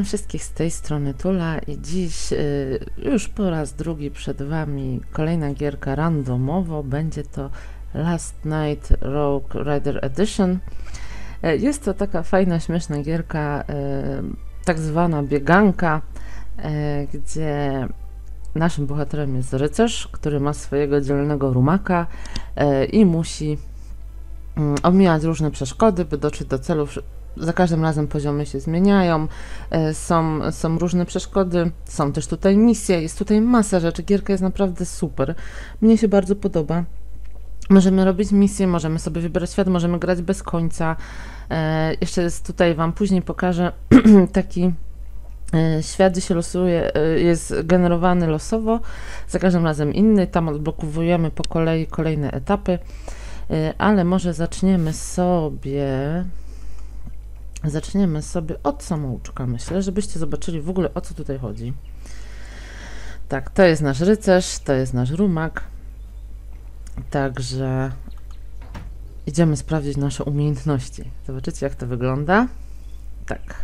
Witam wszystkich z tej strony Tula i dziś y, już po raz drugi przed Wami kolejna gierka randomowo. Będzie to Last Night Rogue Rider Edition. Y, jest to taka fajna, śmieszna gierka, y, tak zwana bieganka, y, gdzie naszym bohaterem jest rycerz, który ma swojego dzielnego rumaka i musi mm, omijać różne przeszkody, by dotrzeć do celu. Za każdym razem poziomy się zmieniają, e, są, są różne przeszkody, są też tutaj misje, jest tutaj masa rzeczy. Gierka jest naprawdę super. Mnie się bardzo podoba. Możemy robić misje, możemy sobie wybierać świat, możemy grać bez końca. E, jeszcze jest tutaj Wam później pokażę taki e, świat, się losuje, jest generowany losowo, za każdym razem inny. Tam odblokowujemy po kolei kolejne etapy, ale może zaczniemy sobie. Zaczniemy sobie od samouczka, myślę, żebyście zobaczyli w ogóle o co tutaj chodzi. Tak, to jest nasz rycerz, to jest nasz rumak. Także idziemy sprawdzić nasze umiejętności. Zobaczycie, jak to wygląda. Tak.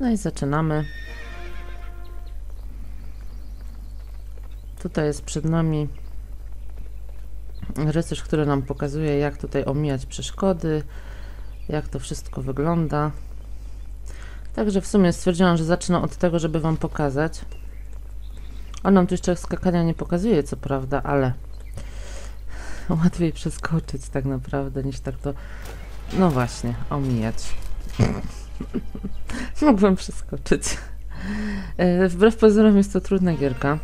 No i zaczynamy. Tutaj jest przed nami rycerz, który nam pokazuje, jak tutaj omijać przeszkody, jak to wszystko wygląda. Także w sumie stwierdziłam, że zacznę od tego, żeby Wam pokazać. On nam tu jeszcze skakania nie pokazuje, co prawda, ale łatwiej przeskoczyć tak naprawdę, niż tak to, no właśnie, omijać. Mogłem przeskoczyć. E, Wbrew pozorom jest to trudna gierka.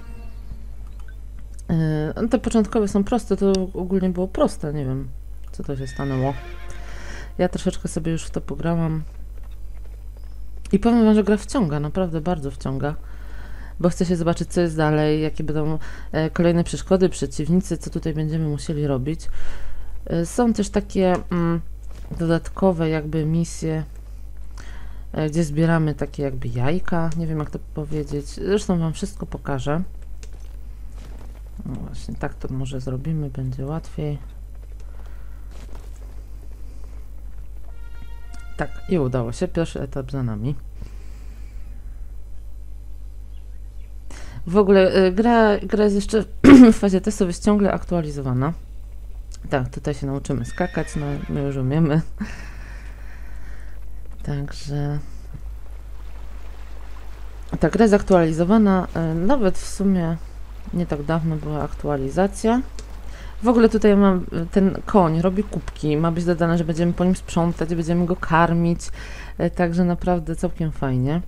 E, Te początkowe są proste, to ogólnie było proste, nie wiem, co to się stanęło. Ja troszeczkę sobie już w to pograłam. I powiem wam, że gra wciąga, naprawdę bardzo wciąga. Bo chcę się zobaczyć, co jest dalej, jakie będą e, kolejne przeszkody, przeciwnicy, co tutaj będziemy musieli robić. E, są też takie mm, dodatkowe jakby misje, e, gdzie zbieramy takie jakby jajka, nie wiem jak to powiedzieć. Zresztą wam wszystko pokażę. No właśnie, tak to może zrobimy, będzie łatwiej. Tak, i udało się. Pierwszy etap za nami. W ogóle y, gra, gra jest jeszcze w fazie testu, jest ciągle aktualizowana. Tak, tutaj się nauczymy skakać, no my już umiemy. Także... Ta gra jest aktualizowana, y, nawet w sumie nie tak dawno była aktualizacja. W ogóle tutaj mam ten koń, robi kubki, ma być dodane, że będziemy po nim sprzątać, będziemy go karmić, e, także naprawdę całkiem fajnie.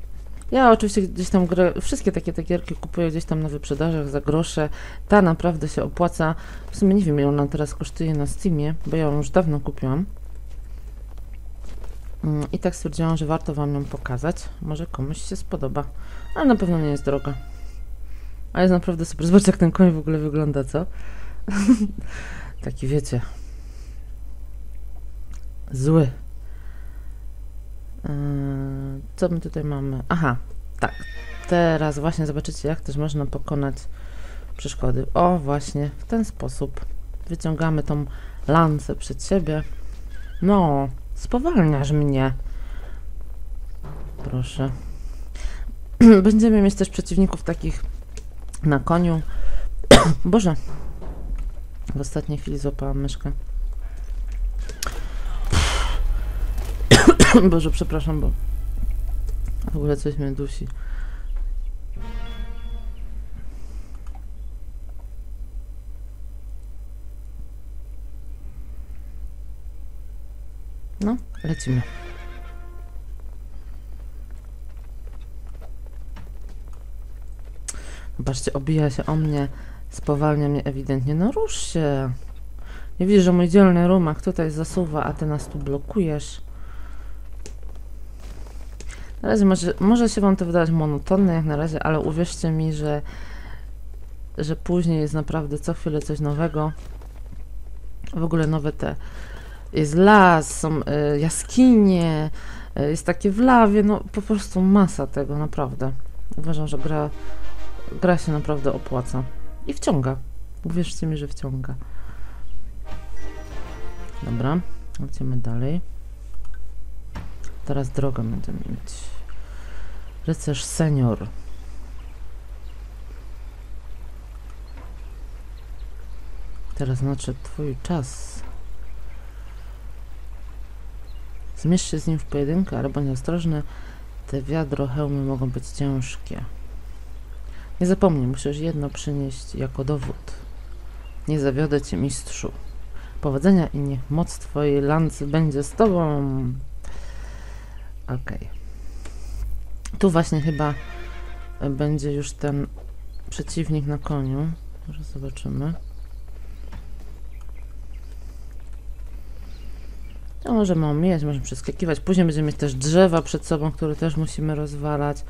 Ja oczywiście gdzieś tam grę, wszystkie takie te gierki kupuję gdzieś tam na wyprzedażach za grosze. Ta naprawdę się opłaca. W sumie nie wiem ile ona teraz kosztuje na Steamie, bo ja ją już dawno kupiłam. Mm, I tak stwierdziłam, że warto Wam ją pokazać. Może komuś się spodoba, ale na pewno nie jest droga. A jest naprawdę super. Zobaczcie jak ten koń w ogóle wygląda, co? Taki wiecie. Zły. Yy, co my tutaj mamy? Aha, tak. Teraz właśnie zobaczycie, jak też można pokonać przeszkody. O, właśnie, w ten sposób. Wyciągamy tą lancę przed siebie. No, spowalniasz mnie. Proszę. Będziemy mieć też przeciwników takich na koniu. Boże, w ostatniej chwili złapałam myszkę. Boże, przepraszam, bo w ogóle coś mnie dusi. No, lecimy. Zobaczcie, obija się o mnie, spowalnia mnie ewidentnie. No rusz się. Nie widzisz, że mój dzielny rumak tutaj zasuwa, a ty nas tu blokujesz. Na razie może, może się wam to wydawać monotonne jak na razie, ale uwierzcie mi, że, że później jest naprawdę co chwilę coś nowego. W ogóle nowe te... Jest las, są y, jaskinie, y, jest takie w lawie, no po prostu masa tego, naprawdę. Uważam, że gra, gra się naprawdę opłaca. I wciąga. Uwierzcie mi, że wciąga. Dobra, lecimy dalej. Teraz drogę będziemy mieć. Rycerz senior. Teraz nadszedł twój czas. Zmierz się z nim w pojedynkę, ale bądź ostrożny. Te wiadro hełmy mogą być ciężkie. Nie zapomnij, musisz jedno przynieść jako dowód. Nie zawiodę cię, mistrzu. Powodzenia i niech moc twojej lancy będzie z tobą. Okej. Tu właśnie chyba będzie już ten przeciwnik na koniu. Może zobaczymy. To możemy omijać, możemy przeskakiwać. Później będziemy mieć też drzewa przed sobą, które też musimy rozwalać.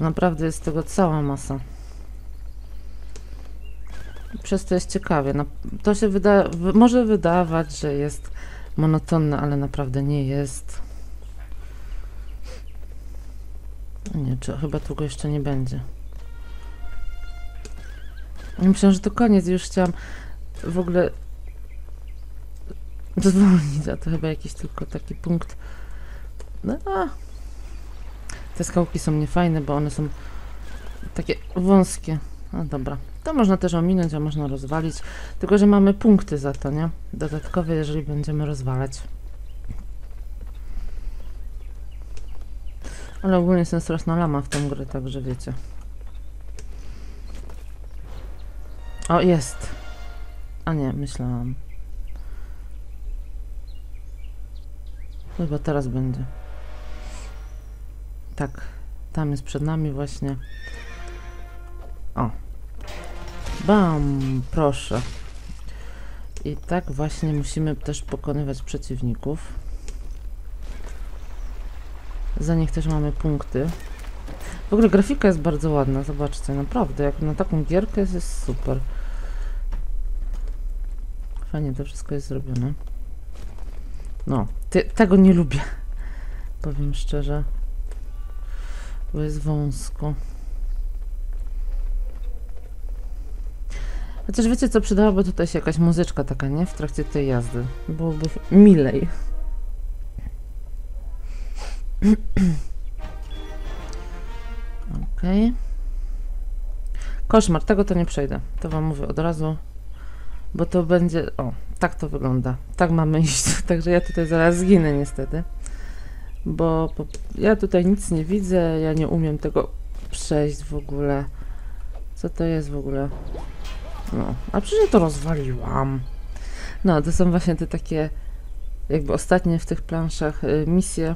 Naprawdę jest tego cała masa. Przez to jest ciekawie. No, to się wyda wy- może wydawać, że jest monotonne, ale naprawdę nie jest. Nie, czy chyba długo jeszcze nie będzie. Myślałam, że to koniec. Już chciałam w ogóle zwolnić, a to chyba jakiś tylko taki punkt. No. Te skałki są niefajne, bo one są takie wąskie. No dobra. To można też ominąć, a można rozwalić. Tylko, że mamy punkty za to, nie? Dodatkowe, jeżeli będziemy rozwalać. Ale ogólnie jestem straszna lama w tą grę, także wiecie. O, jest. A nie, myślałam. Chyba teraz będzie. Tak, tam jest przed nami właśnie. O. Bam, proszę. I tak właśnie musimy też pokonywać przeciwników. Za nich też mamy punkty. W ogóle grafika jest bardzo ładna, zobaczcie, naprawdę, jak na taką gierkę jest, jest super. Fajnie to wszystko jest zrobione. No, ty, tego nie lubię. Powiem szczerze. Bo jest wąsko. Chociaż wiecie co, przydałaby tutaj się jakaś muzyczka taka, nie? W trakcie tej jazdy. Byłoby milej. Okej. Koszmar, tego to nie przejdę. To wam mówię od razu. Bo to będzie... O, tak to wygląda. Tak mamy iść. Także ja tutaj zaraz zginę niestety. Bo, bo ja tutaj nic nie widzę. Ja nie umiem tego przejść w ogóle. Co to jest w ogóle? No, a przecież ja to rozwaliłam. No, to są właśnie te takie jakby ostatnie w tych planszach y, misje,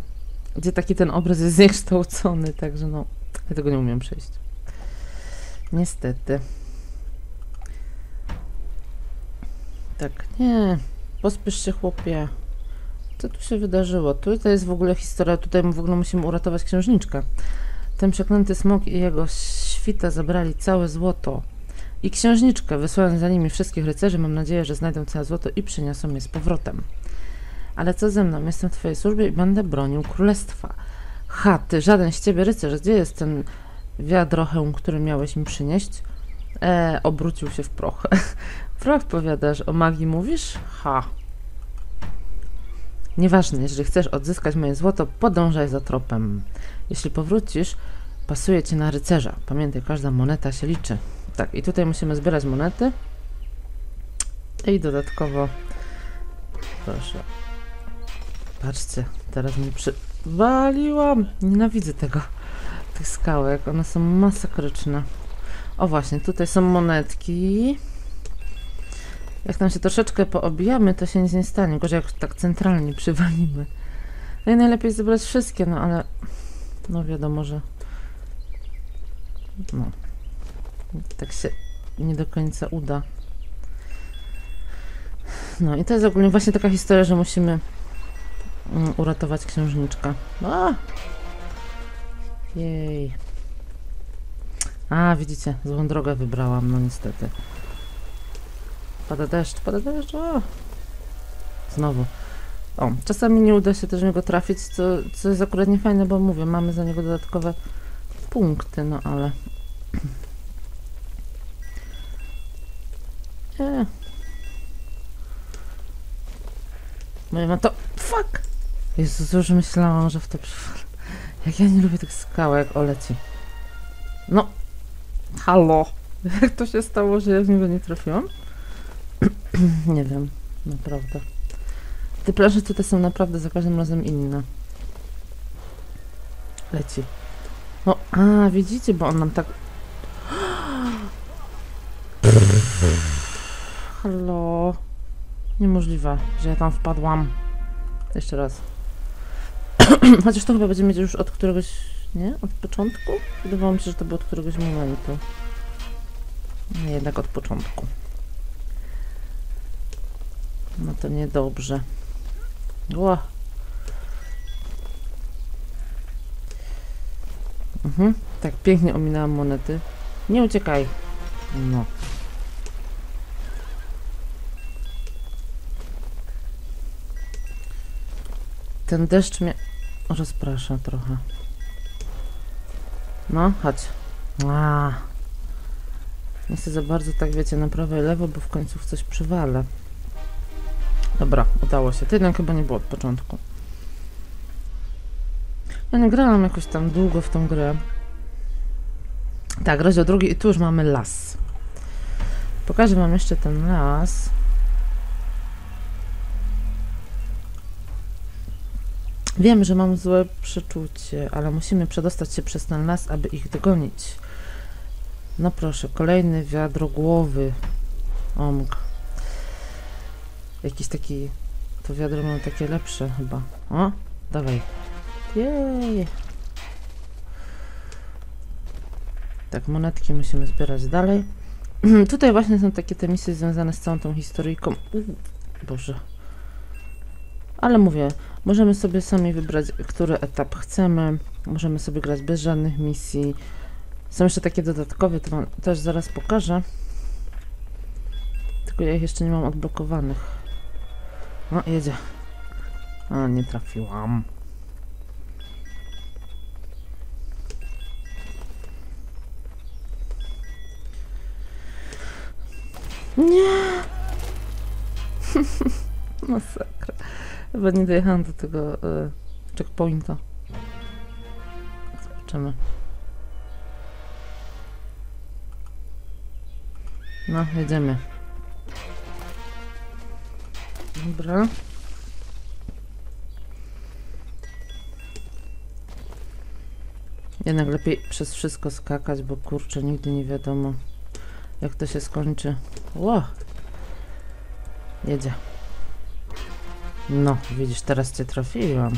gdzie taki ten obraz jest zniekształcony, także no, ja tego nie umiem przejść. Niestety. Tak, nie. Pospiesz się, chłopie. Co tu się wydarzyło? Tutaj jest w ogóle historia, tutaj w ogóle musimy uratować księżniczkę. Ten przeklęty smok i jego świta zabrali całe złoto. I księżniczkę, wysłałem za nimi wszystkich rycerzy, mam nadzieję, że znajdą całe złoto i przyniosą je z powrotem. Ale co ze mną? Jestem w twojej służbie i będę bronił królestwa. Ha, ty, żaden z ciebie rycerz, gdzie jest ten wiadrochełm, który miałeś mi przynieść? E, obrócił się w proch. proch powiadasz, o magii mówisz? Ha. Nieważne, jeżeli chcesz odzyskać moje złoto, podążaj za tropem. Jeśli powrócisz, pasuje ci na rycerza. Pamiętaj, każda moneta się liczy. Tak, i tutaj musimy zbierać monety. I dodatkowo. Proszę. Patrzcie, teraz mi przywaliłam. Nienawidzę tego. Tych skałek, one są masakryczne. O właśnie, tutaj są monetki. Jak tam się troszeczkę poobijamy, to się nic nie stanie. Gorzej jak tak centralnie przywalimy. No i najlepiej zebrać wszystkie, no ale no wiadomo, że no tak się nie do końca uda. No i to jest ogólnie właśnie taka historia, że musimy mm, uratować księżniczkę. A! Jej. A, widzicie, złą drogę wybrałam, no niestety. Pada deszcz, pada deszcz, o! Znowu. O, czasami nie uda się też niego trafić, co, co jest akurat niefajne, bo mówię, mamy za niego dodatkowe punkty, no ale... Nie. No ma to... Fuck! Jezus, już myślałam, że w to. Jak ja nie lubię tych skałek, o leci. No, halo. Jak to się stało, że ja w niego nie trafiłam? nie wiem, naprawdę. Te plansze tutaj są naprawdę za każdym razem inne. Leci. No, a, widzicie, bo on nam tak... Halo. Niemożliwe, że ja tam wpadłam. Jeszcze raz. Chociaż to chyba będziemy mieć już od któregoś... Nie? Od początku? Wydawało mi się, że to było od któregoś momentu. Nie, jednak od początku. No to niedobrze. Ła. Mhm. Tak, pięknie ominęłam monety. Nie uciekaj. No. Ten deszcz mnie rozprasza trochę. No, chodź. A. Nie chcę za bardzo, tak wiecie, na prawo i lewo, bo w końcu coś przywalę. Dobra, udało się. To jednak chyba nie było od początku. Ja nie grałam jakoś tam długo w tą grę. Tak, rozdział drugi i tu już mamy las. Pokażę wam jeszcze ten las. Wiem, że mam złe przeczucie, ale musimy przedostać się przez ten las, aby ich dogonić. No proszę, kolejny wiadrogłowy omg. Jakiś taki... To wiadro mam takie lepsze chyba. O, dawaj. Jej. Tak, monetki musimy zbierać dalej. Tutaj właśnie są takie te misje związane z całą tą historyjką. Boże. Ale mówię, możemy sobie sami wybrać, który etap chcemy. Możemy sobie grać bez żadnych misji. Są jeszcze takie dodatkowe, to wam też zaraz pokażę. Tylko ja ich jeszcze nie mam odblokowanych. No, jedzie. A, nie trafiłam. Nie! Masakra. Chyba nie dojechałam do tego y, checkpointa. Zobaczymy. No, jedziemy. Dobra. Jednak lepiej przez wszystko skakać, bo kurczę, nigdy nie wiadomo, jak to się skończy. Ło! Jedzie. No, widzisz, teraz cię trafiłam.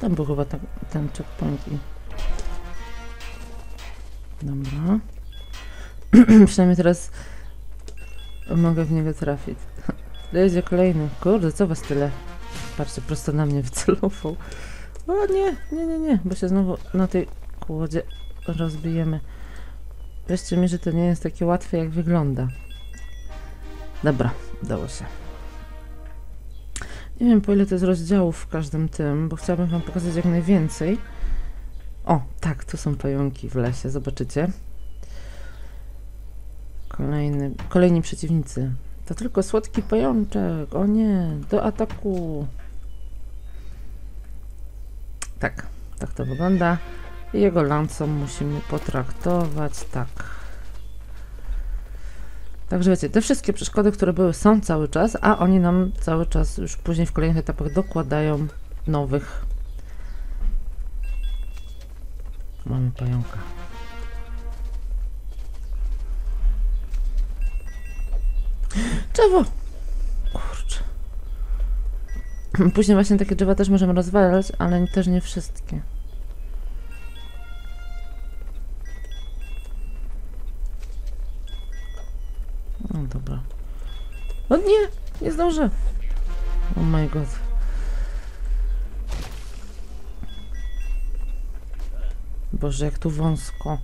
Tam był chyba tak, ten checkpoint i... Dobra. Przynajmniej teraz mogę w niego trafić. Jedzie kolejny. Kurde, co was tyle? Patrzcie, prosto na mnie wycelował. O nie, nie, nie, nie, bo się znowu na tej kłodzie rozbijemy. Wierzcie mi, że to nie jest takie łatwe, jak wygląda. Dobra, udało się. Nie wiem, po ile to jest rozdziałów w każdym tym, bo chciałabym wam pokazać jak najwięcej. O, tak, tu są pająki w lesie, zobaczycie. Kolejny, kolejni przeciwnicy. To tylko słodki pajączek. O nie, do ataku. Tak, tak to wygląda. Jego lancą musimy potraktować tak. Także wiecie, te wszystkie przeszkody, które były, są cały czas, a oni nam cały czas już później w kolejnych etapach dokładają nowych. Mamy pająka. Drzewo! Kurczę. Później właśnie takie drzewa też możemy rozwalać, ale też nie wszystkie. No dobra. O nie! Nie zdążę! Oh my god. Boże, jak tu wąsko.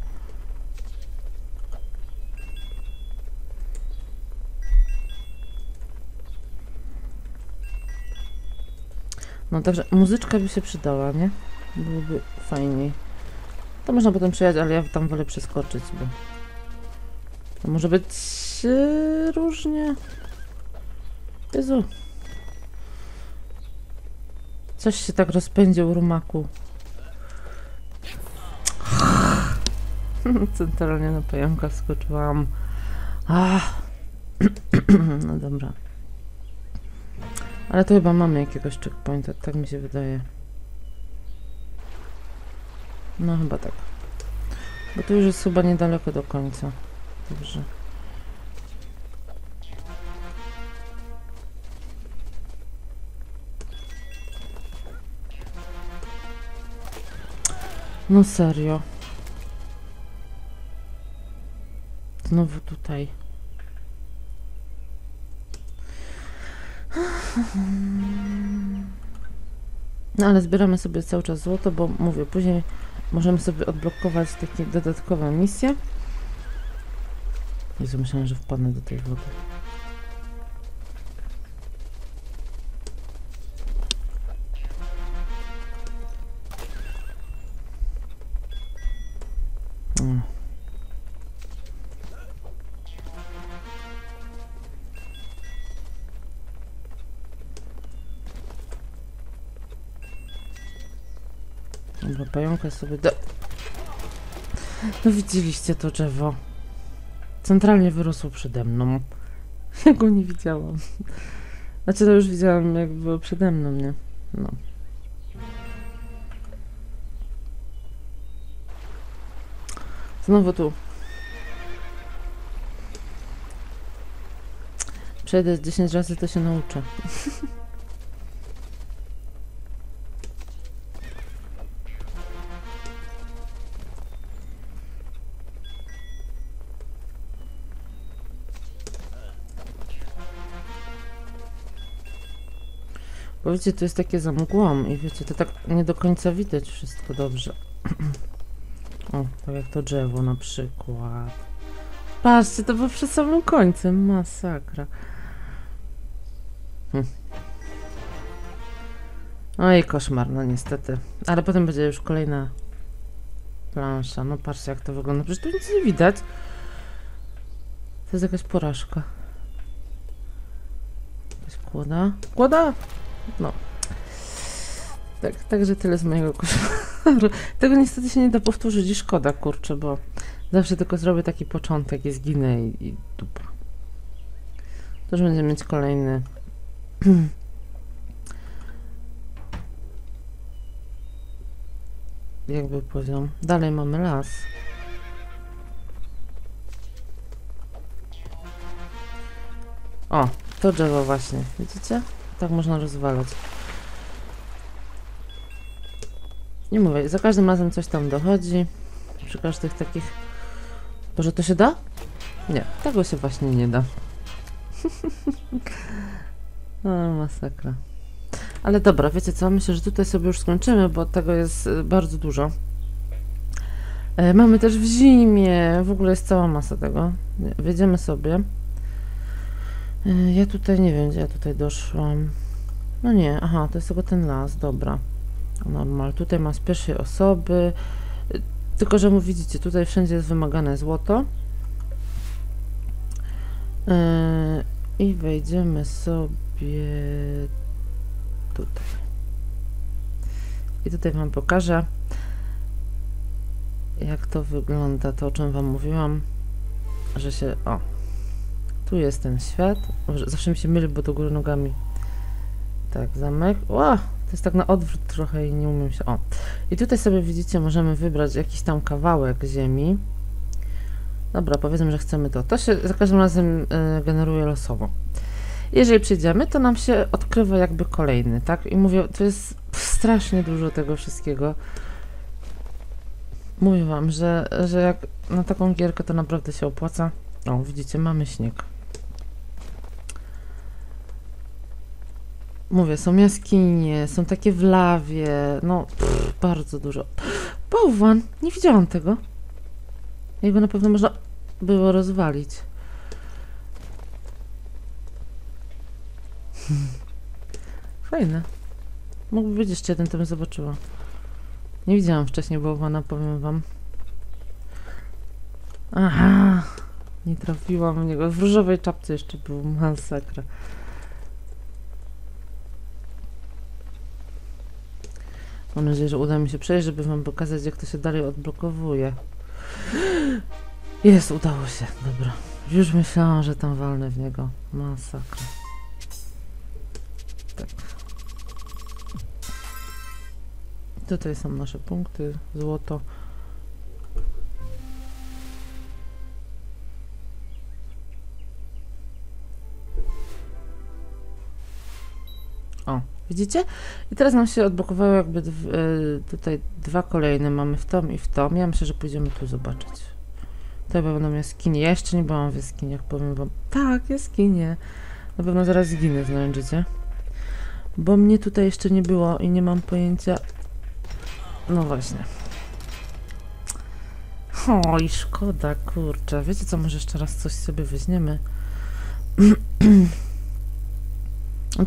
No także muzyczka by się przydała, nie? Byłoby fajniej. To można potem przejechać, ale ja tam wolę przeskoczyć, bo to może być e, różnie. Jezu. Coś się tak rozpędził rumaku. Centralnie na pająka skoczyłam. Ach. no dobra. Ale to chyba mamy jakiegoś checkpointa, tak mi się wydaje. No chyba tak. Bo to już jest chyba niedaleko do końca. Dobrze. No serio. Znowu tutaj. No ale zbieramy sobie cały czas złoto, bo mówię, później możemy sobie odblokować takie dodatkowe misje. Jezu, myślałem, że wpadnę do tej wody. Pająka sobie do... No widzieliście to drzewo. Centralnie wyrosło przede mną. Ja go nie widziałam. Znaczy to już widziałam jak było przede mną, nie? No. Znowu tu. Przejdę 10 razy, to się nauczę. Bo wiecie, to jest takie za mgłą i wiecie, to tak nie do końca widać wszystko dobrze. o, tak jak to drzewo na przykład. Patrzcie, to było przed samym końcem, masakra. Hm. Oj, koszmar, no niestety. Ale potem będzie już kolejna plansza. No patrzcie, jak to wygląda. Przecież tu nic nie widać. To jest jakaś porażka. Jakaś kłoda. Kłoda! No. Tak, także tyle z mojego koszmaru. Tego niestety się nie da powtórzyć i szkoda, kurczę, bo zawsze tylko zrobię taki początek i zginę i, i dupa. To już będziemy mieć kolejny. Jakby poziom. Dalej mamy las. O, to drzewo właśnie. Widzicie? Tak można rozwalać. Nie mówię, za każdym razem coś tam dochodzi. Przy każdych takich... Boże, to się da? Nie, tego się właśnie nie da. o, masakra. Ale dobra, wiecie co? Myślę, że tutaj sobie już skończymy, bo tego jest y, bardzo dużo. E, mamy też w zimie, w ogóle jest cała masa tego. Wjedziemy sobie. E, ja tutaj nie wiem, gdzie ja tutaj doszłam. No nie, aha, to jest tylko ten las, dobra. Normal. Tutaj ma z pierwszej osoby. E, Tylko, że mu widzicie, tutaj wszędzie jest wymagane złoto. E, I wejdziemy sobie tutaj. I tutaj Wam pokażę, jak to wygląda, to o czym Wam mówiłam, że się, o, tu jest ten świat, zawsze mi się myli, bo do góry nogami, tak, zamek, ła, to jest tak na odwrót trochę i nie umiem się, o, i tutaj sobie widzicie, możemy wybrać jakiś tam kawałek ziemi, dobra, powiedzmy, że chcemy to, to się za każdym razem y, generuje losowo. Jeżeli przyjdziemy, to nam się odkrywa jakby kolejny, tak? I mówię, to jest strasznie dużo tego wszystkiego. Mówię wam, że, że jak na taką gierkę to naprawdę się opłaca. O, widzicie, mamy śnieg. Mówię, są jaskinie, są takie w lawie, no pff, bardzo dużo. Bałwan, nie widziałam tego. Jego na pewno można było rozwalić. Fajne. Mógłby być jeszcze jeden, to bym zobaczyła. Nie widziałam wcześniej bałwana, powiem wam. Aha, nie trafiłam w niego. W różowej czapce jeszcze był masakra. Mam nadzieję, że uda mi się przejść, żeby wam pokazać, jak to się dalej odblokowuje. Jest, udało się. Dobra. Już myślałam, że tam walnę w niego. Masakra. Tak. Tutaj są nasze punkty. Złoto. Widzicie? I teraz nam się odblokowały jakby e, tutaj dwa kolejne. Mamy w tom i w tom. Ja myślę, że pójdziemy tu zobaczyć. To będą jaskinie. Ja jeszcze nie byłam w jaskiniach, powiem wam. Tak, jaskinie. Na pewno zaraz zginę, znajdziecie. Bo mnie tutaj jeszcze nie było i nie mam pojęcia. No właśnie. Oj, szkoda, kurczę. Wiecie co, może jeszcze raz coś sobie weźmiemy.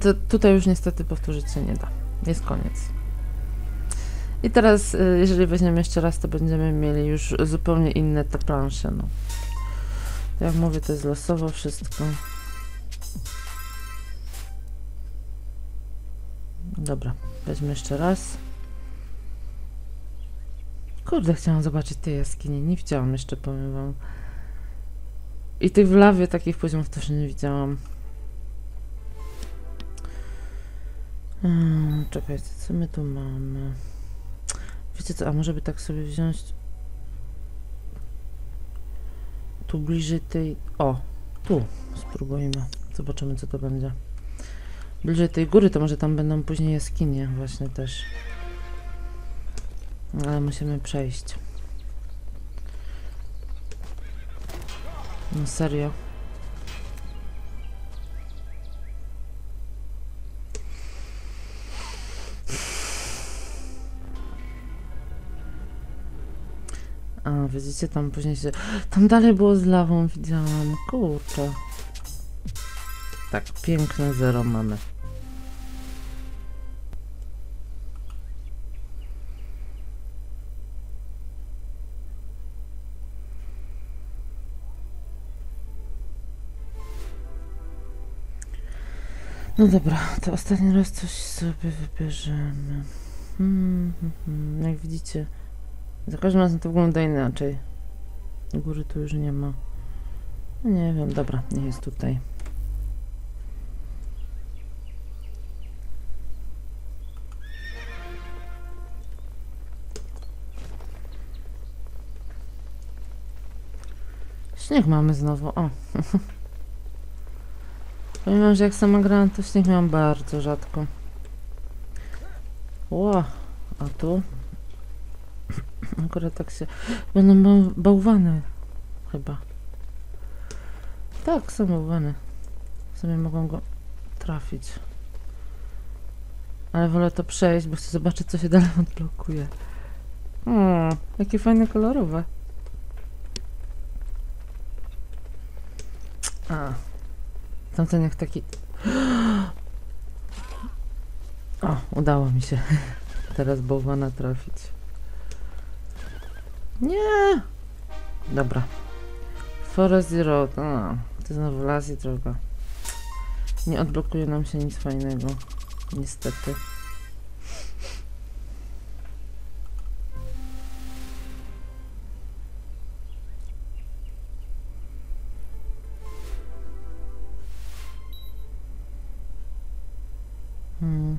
To tutaj już niestety powtórzyć się nie da. Jest koniec. I teraz, y, jeżeli weźmiemy jeszcze raz, to będziemy mieli już zupełnie inne te plansze. No. Jak mówię, to jest losowo wszystko. Dobra, weźmy jeszcze raz. Kurde, chciałam zobaczyć te jaskinie. Nie widziałam jeszcze, powiem wam. I tych w lawie takich poziomów też nie widziałam. Hmm, czekajcie, co my tu mamy? Wiecie co, a może by tak sobie wziąć tu bliżej tej... O, tu spróbujmy. Zobaczymy, co to będzie. Bliżej tej góry, to może tam będą później jaskinie właśnie też. Ale musimy przejść. No serio. A, widzicie, tam później się... Tam dalej było z lawą, widziałam. Kurczę. Tak, piękne zero mamy. No dobra, to ostatni raz coś sobie wybierzemy. Hmm, hmm, hmm. Jak widzicie, za każdym razem to wygląda inaczej. Góry tu już nie ma. No nie wiem, dobra, nie jest tutaj. Śnieg mamy znowu, o. Powiem że jak sama grałam, to śnieg miałam bardzo rzadko. Ło, a tu? Akurat tak się... Będą ba- bałwany. Chyba. Tak, są bałwany. Sobie mogą go trafić. Ale wolę to przejść, bo chcę zobaczyć, co się dalej odblokuje. O, jakie fajne kolorowe. A. Tamten jak taki... O, udało mi się teraz bałwana trafić. Nie! Dobra. Forest Zero. A, to znowu las i droga. Nie odblokuje nam się nic fajnego. Niestety. Hmm.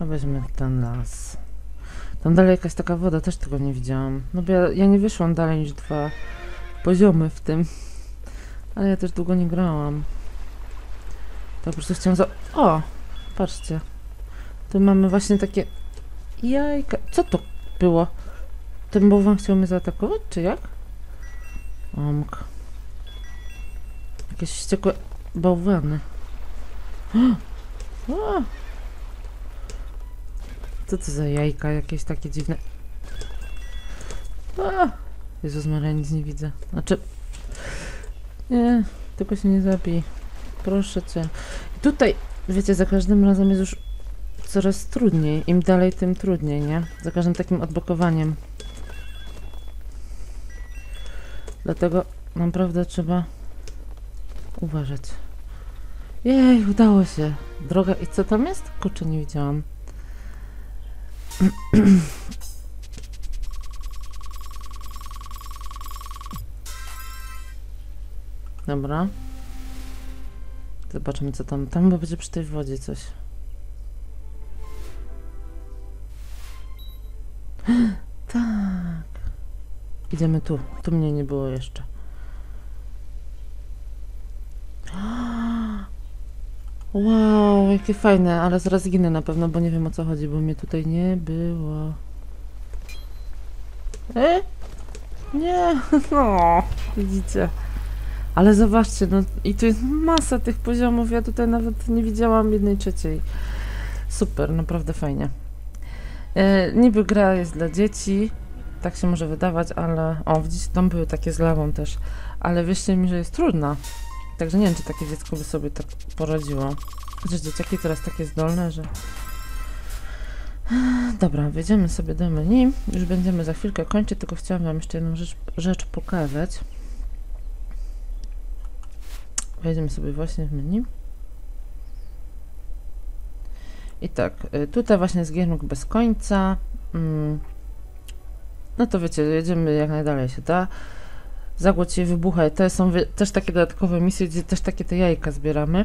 A weźmy ten las. Tam dalej jakaś taka woda, też tego nie widziałam. No bo ja, ja nie wyszłam dalej niż dwa poziomy w tym. Ale ja też długo nie grałam. To po prostu chciałam za... O! Patrzcie. Tu mamy właśnie takie jajka. Co to było? Ten bałwan chciał mnie zaatakować, czy jak? Omk. Jakieś wściekłe bałwany. O! Co to za jajka jakieś takie dziwne? A! Jezus Maria, nic nie widzę. Znaczy... Nie, tylko się nie zabij. Proszę cię. I tutaj, wiecie, za każdym razem jest już coraz trudniej. Im dalej, tym trudniej, nie? Za każdym takim odblokowaniem. Dlatego naprawdę trzeba uważać. Jej, udało się. Droga, i co tam jest? Kurczę, nie widziałam. Dobra. Zobaczymy, co tam. Tam chyba będzie przy tej wodzie coś. Tak. Idziemy tu. Tu mnie nie było jeszcze. Wow, jakie fajne, ale zaraz zginę na pewno, bo nie wiem o co chodzi, bo mnie tutaj nie było. E? Nie, no, widzicie. Ale zobaczcie, no i tu jest masa tych poziomów, ja tutaj nawet nie widziałam jednej trzeciej. Super, naprawdę fajnie. E, niby gra jest dla dzieci, tak się może wydawać, ale... O, widzicie, tam były takie z lawą też, ale wierzcie mi, że jest trudna. Także nie wiem, czy takie dziecko by sobie tak poradziło. Chociaż dzieciaki teraz takie zdolne, że... Dobra, wejdziemy sobie do menu. Już będziemy za chwilkę kończyć, tylko chciałam Wam jeszcze jedną rzecz, rzecz pokazać. Wejdziemy sobie właśnie w menu. I tak, y, tutaj właśnie jest giermuk bez końca. Mm. No to wiecie, jedziemy jak najdalej się da. Zagłódź się, wybuchaj. To są też takie dodatkowe misje, gdzie też takie te jajka zbieramy.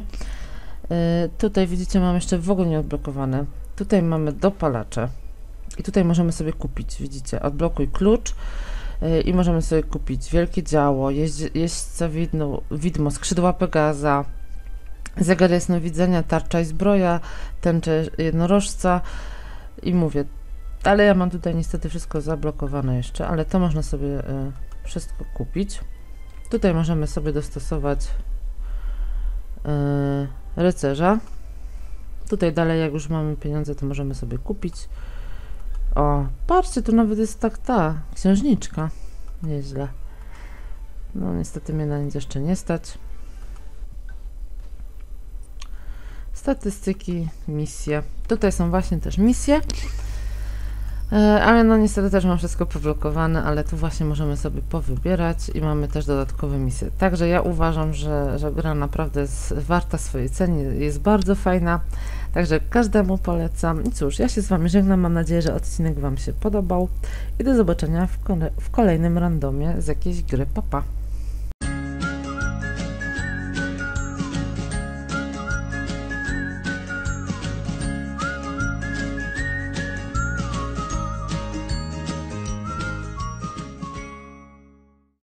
Yy, tutaj widzicie, mam jeszcze w ogóle nie odblokowane. Tutaj mamy dopalacze. I tutaj możemy sobie kupić, widzicie, odblokuj klucz yy, i możemy sobie kupić wielkie działo, jeźdź, jeźdźca widno, widmo, skrzydła Pegaza, zegar jasnowidzenia, tarcza i zbroja, tęcze jednorożca i mówię, ale ja mam tutaj niestety wszystko zablokowane jeszcze, ale to można sobie y, wszystko kupić. Tutaj możemy sobie dostosować y, rycerza. Tutaj dalej, jak już mamy pieniądze, to możemy sobie kupić. O, patrzcie, tu nawet jest tak ta księżniczka. Nieźle. No, niestety mnie na nic jeszcze nie stać. Statystyki, misje. Tutaj są właśnie też misje. E, ale no niestety też mam wszystko poblokowane, ale tu właśnie możemy sobie powybierać i mamy też dodatkowe misje. Także ja uważam, że, że gra naprawdę jest warta swojej ceny, jest bardzo fajna. Także każdemu polecam. I cóż, ja się z Wami żegnam. Mam nadzieję, że odcinek Wam się podobał. I do zobaczenia w, kole w kolejnym randomie z jakiejś gry. Papa. Pa.